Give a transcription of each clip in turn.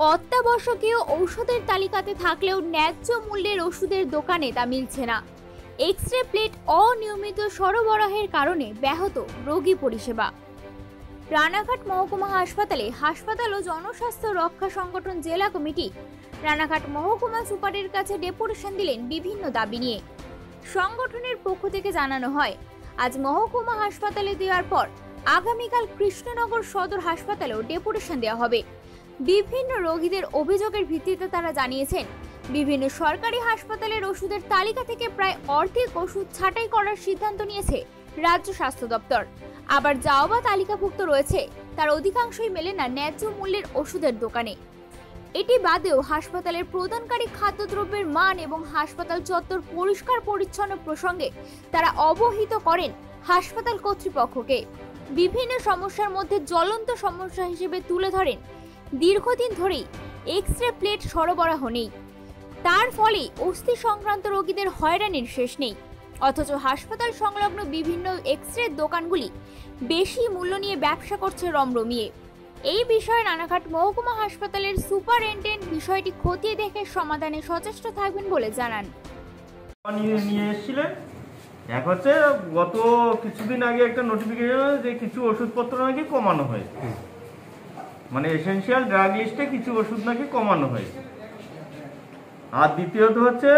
অত্যাবশ্যকীয় ঔষধের তালিকাতে থাকলেও ন্যায্য মূল্যের ওষুধের দোকানে তা মিলছে না। এক্স রে প্লেট অনিয়মিত সরবরাহের কারণে ব্যাহত রোগী পরিষেবা। রানাঘাট মহকুমা হাসপাতালে হাসপাতাল ও জনস্বাস্থ্য রক্ষা সংগঠন জেলা কমিটি রানাঘাট মহকুমা সুপারের কাছে ডেপুটেশন দিলেন বিভিন্ন দাবি নিয়ে। সংগঠনের পক্ষ থেকে জানানো হয়, আজ মহকুমা হাসপাতালে দেওয়ার পর আগামীকাল কৃষ্ণনগর সদর হাসপাতালেও ডেপুটেশন দেওয়া হবে। বিভিন্ন রোগীদের অভিযোগের ভিত্তিতে তারা জানিয়েছেন, বিভিন্ন সরকারি হাসপাতালের ওষুধের তালিকা থেকে প্রায় অর্ধেক ওষুধ ছাঁটাই করার সিদ্ধান্ত নিয়েছে রাজ্য স্বাস্থ্য দপ্তর। আবার যাও বা তালিকাভুক্ত রয়েছে, তার অধিকাংশই মেলে না ন্যায্য মূল্যের ওষুধের দোকানে। এটি বাদেও হাসপাতালের প্রদানকারী খাদ্যদ্রব্যের মান এবং হাসপাতাল চত্বর পরিষ্কার পরিচ্ছন্ন প্রসঙ্গে তারা অবহিত করেন হাসপাতাল কর্তৃপক্ষকে। বিভিন্ন সমস্যার মধ্যে জ্বলন্ত সমস্যা হিসেবে তুলে ধরেন দীর্ঘদিন ধরেই এক্স রে প্লেট সরবরাহ নেই। তার ফলে অস্থি সংক্রান্ত রোগীদের হয়রানির শেষ নেই। অথচ হাসপাতাল সংলগ্ন বিভিন্ন এক্স রে দোকানগুলি বেশি মূল্য নিয়ে ব্যবসা করছে রমরমিয়ে। এই বিষয়ে রানাঘাট মহকুমা হাসপাতালের সুপারিনটেন্ডেন্ট বিষয়টি খতিয়ে দেখে সমাধানে সচেষ্ট থাকবেন বলে জানান। নিয়ে নিয়ে এসেছিলেন। এক হচ্ছে গত কিছুদিন আগে একটা নোটিফিকেশন যে কিছু ওষুধপত্র নাকি কমানো হয়েছে। মানে এসেনশিয়াল ড্রাগ লিস্টে কিছু ওষুধ নাকি কমানো হয়েছে। আর দ্বিতীয়ত হচ্ছে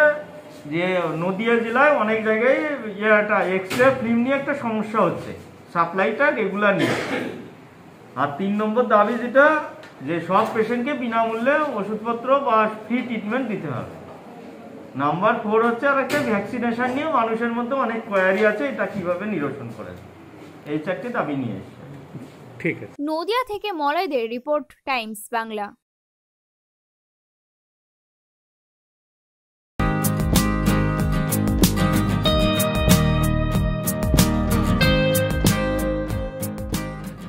যে নদিয়া জেলায় অনেক জায়গায় ইয়ে একটা এক্স রে ফিল্ম নিয়ে একটা সমস্যা হচ্ছে। সাপ্লাইটা রেগুলার নিয়ে আর তিন নম্বর দাবি যেটা, যে সব পেশেন্টকে বিনামূল্যে ওষুধপত্র বা ফ্রি ট্রিটমেন্ট দিতে হবে। নাম্বার ফোর হচ্ছে আর একটা ভ্যাকসিনেশন নিয়ে মানুষের মধ্যে অনেক কোয়ারি আছে, এটা কীভাবে নিরসন করে এই চারটি দাবি নিয়ে এসছে। ঠিক আছে। নদিয়া থেকে মলয়দের রিপোর্ট টাইমস বাংলা।